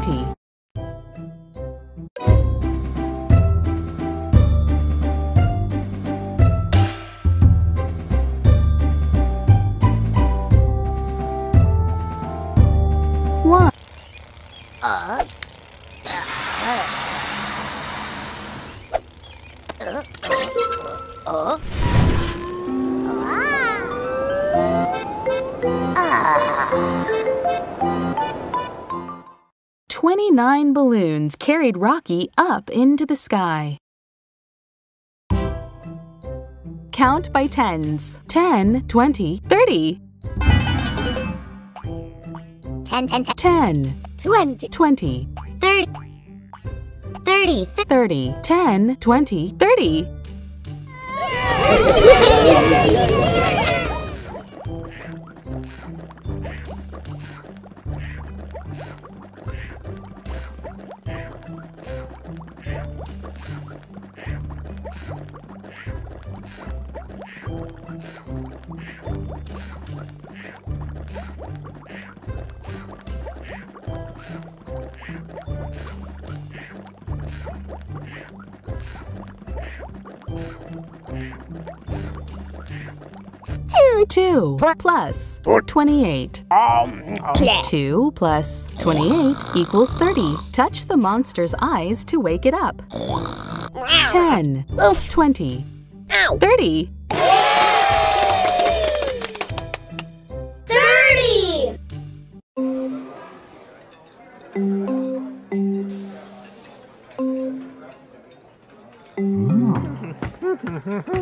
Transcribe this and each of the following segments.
20. 29 balloons carried Rocky up into the sky. Count by tens. 10, 20, 30. 10, 10, 10, 10 20, 20, 30, 30, 30, 10, 20, 30. Two. 2 plus 28. 2 plus 28 equals 30. Touch the monster's eyes to wake it up. 10, 20, 30. 30!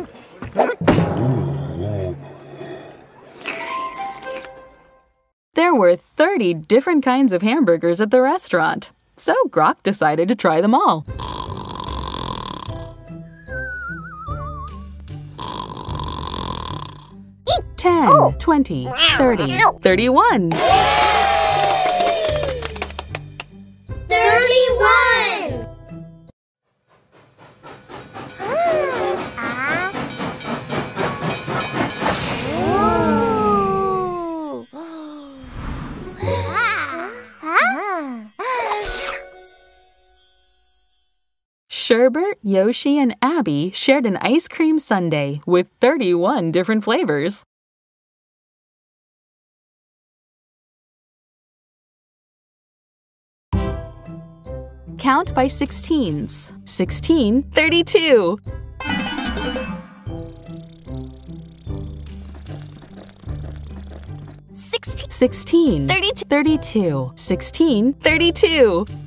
There were 30 different kinds of hamburgers at the restaurant. So Grok decided to try them all. Ten, oh. twenty, thirty, thirty-one. 31! Sherbert, Yoshi, and Abby shared an ice cream sundae with 31 different flavors. Count by 16s. 16, 32. Sixteen. 16, 32. 32. 16, 32.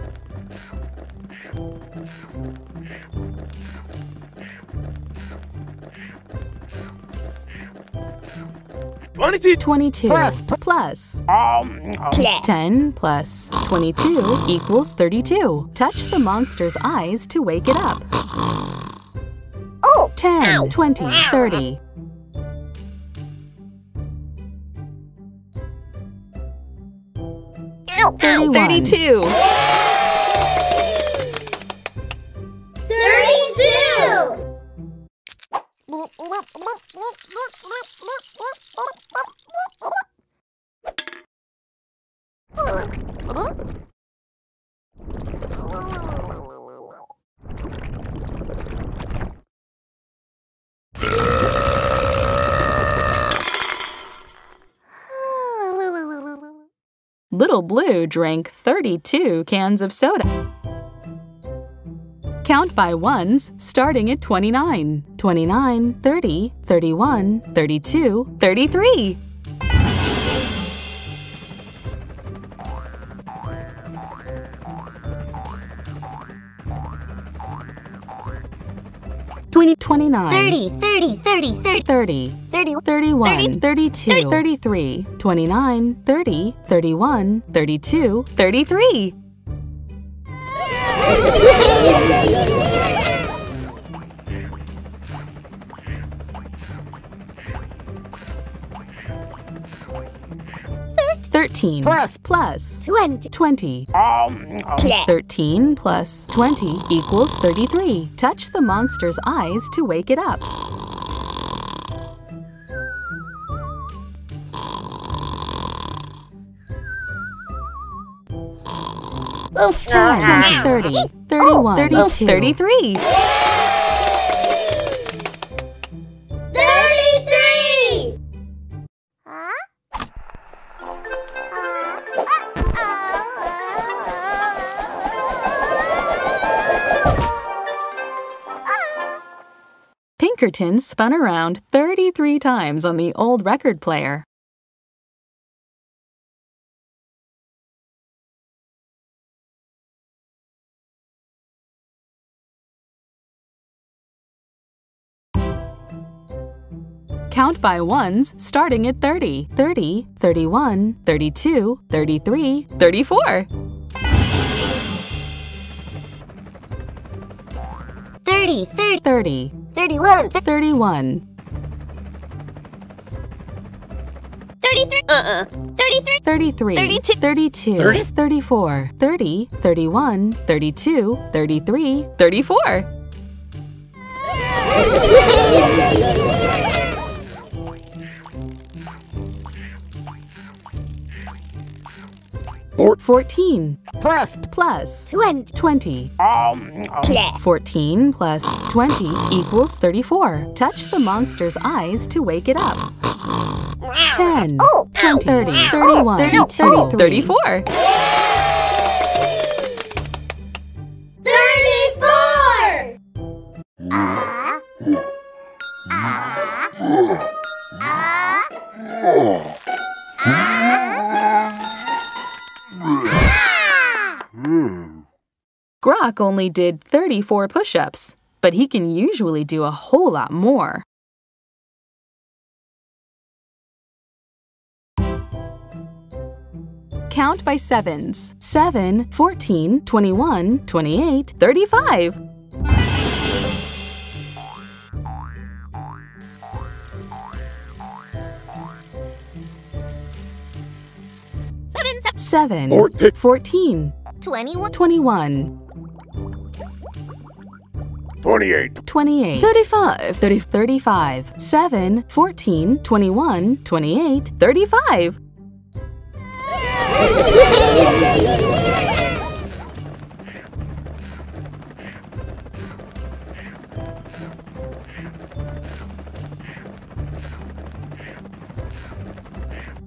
22. 22 Plus. plus um, um. Play. 10 plus 22 equals 32. Touch the monster's eyes to wake it up. Oh! 10, 20, 30. Ow! 31. 32. 32! Little Blue drank 32 cans of soda. Count by ones, starting at 29. 29, 30, 31, 32, 33. 20, 29, 30, 30, 30, 30, 30, 30, 31, 30, 32, 33, 29, 30, 31, 32, 33. 13 Plus. plus 20. 20. Um, um. Plus. 13 plus 20 equals 33. Touch the monster's eyes to wake it up. Oof. 10, 30, 31, 32, 33. 33! Pinkerton spun around 33 times on the old record player. Count by ones starting at 30, 30, 31, 32, 33, 34. 30, 30, 30, 31, 31, 33, uh-uh, 33, 33, 32, 32, 30, 34, 30, 31, 32, 33, 34. Four. 14 plus, plus 20, um, um. 20. plus, 14 plus 20 equals 34. Touch the monster's eyes to wake it up. 10, Oh, 20, 30, 31, Oh, 32, ow. 34. 34! Grok only did 34 push ups, but he can usually do a whole lot more. Count by sevens 7, 14, 21, 28, 35. 7, 7, 7, Fourteen. 14, 21, 21, 28. 28, 35, 30, 35, 7, 14, 21, 28, 35.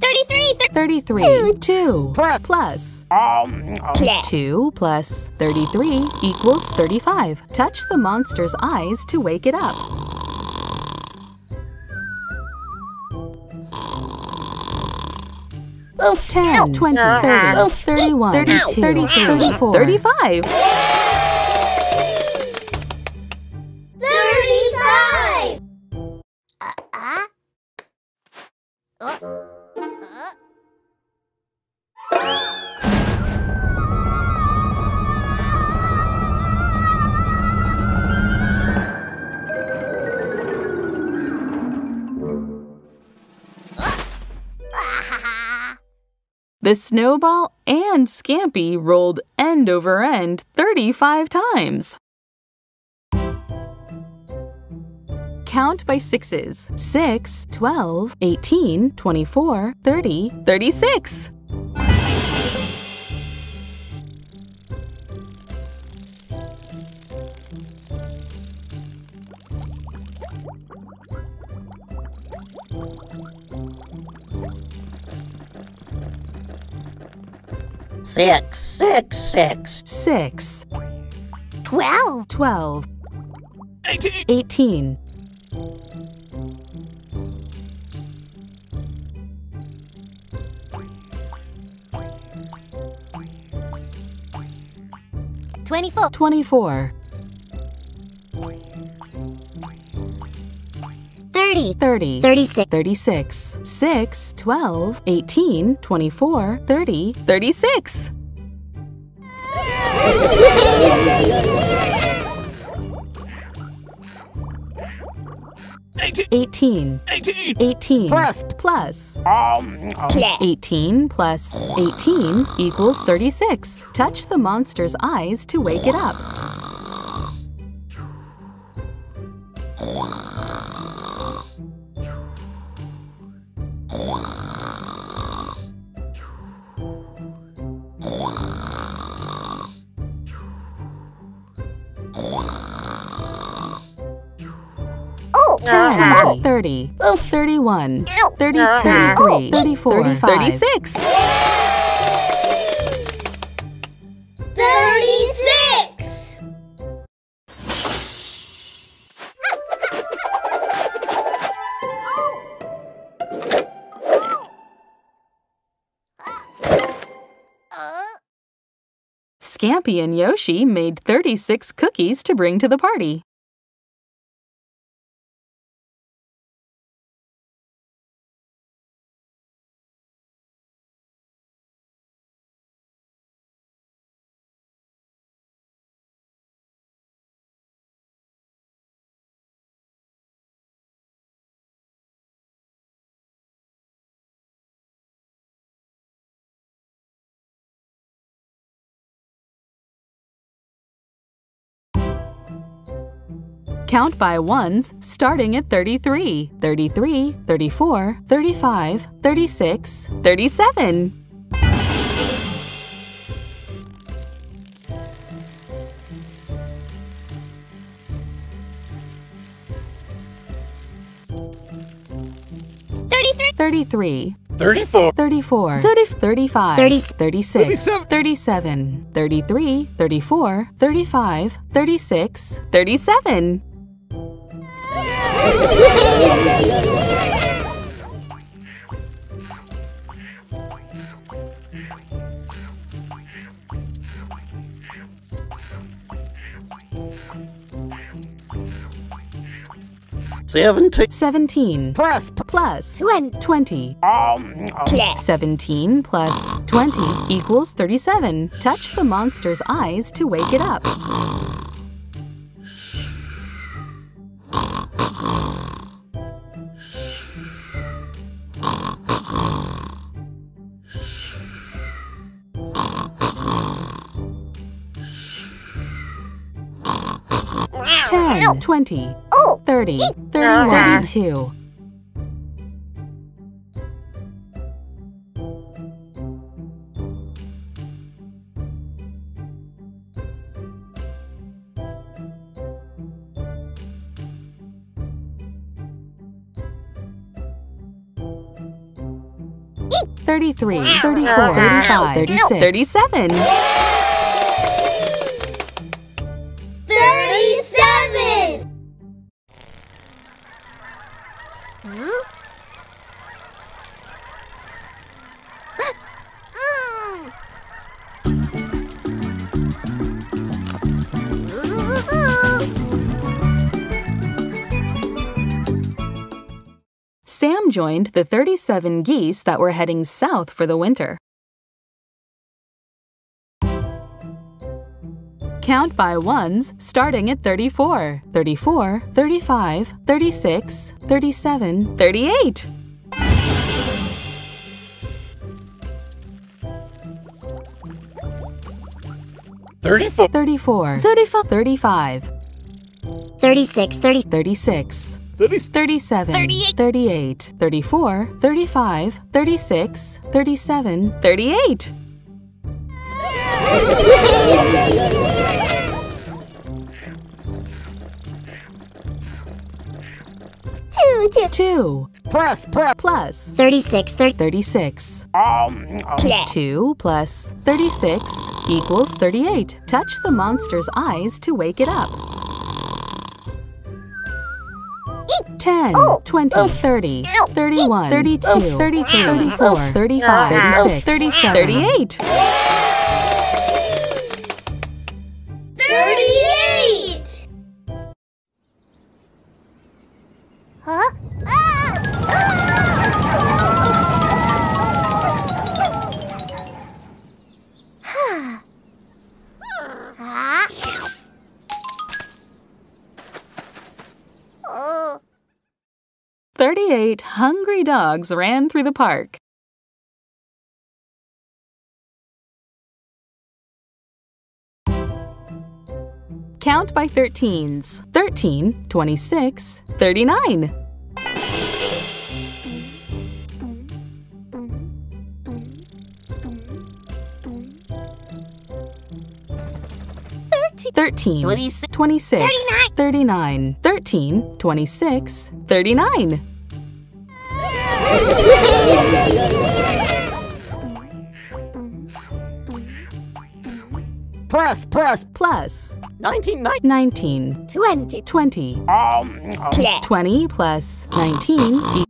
Thirty-three, 33, 2, Plus. plus. Plus, Um, 2 plus 33 equals 35. Touch the monster's eyes to wake it up. oof, 10, 20, 30, 31, 32, 33, 34, 35. 35! The snowball and Scampy rolled end over end 35 times. Count by sixes 6, 12, 18, 24, 30, 36. Six, six, six. 6, 12, 12, 18. 18, 24, 24, 30, 30, 36, 36, 6, 12, 18, 24, 30, 36. Eighteen. 18. Eighteen. 18 Plus. plus Um, um, 18 plus 18 equals 36. Touch the monster's eyes to wake it up. 10, ah. 30, 31, 32, 33, 34, 36. 36! Scampy and Yoshi made 36 cookies to bring to the party. Count by ones starting at 33, 33, 34, 35, 36, 37. Thirty-three. 33, thirty-four. 34, 30, 35, Thirty- 36, 37, 33, 34, 35, 36, 37. Seventeen. 17 Plus. plus Twen- 20. Um, um, Plus. 17 plus 20 equals 37. Touch the monster's eyes to wake it up. Ten, twenty, Oh! thirty, thirty-one, thirty-two. Thirty-three, thirty-four, thirty-five, thirty-six, thirty-seven. Thirty-seven! Tom joined the 37 geese that were heading south for the winter. Count by ones starting at 34, 34, 35, 36, 37, 38. Thirty-four. Thirty-four. Thirty-five. Thirty-five. Thirty-six. Thirty. Thirty-six. 30, 37, 38, 38, 34, 35, 36, 37, 38. Two, two. Two. Plus, plus. Plus. 36, 36. Um, um. 2 plus 36 equals 38. Touch the monster's eyes to wake it up. 10, Oh, 20, 30, 31, 32, 33, 34, 35, 36, 37, 38. Hungry dogs ran through the park. Count by 13s 13, 26, 39. 13, 26, 26, 39. 39, 13, 26, 39. Plus, plus. Plus 1990. 19, Twenty. 20. Um, um, Plus. 20 plus 19 equals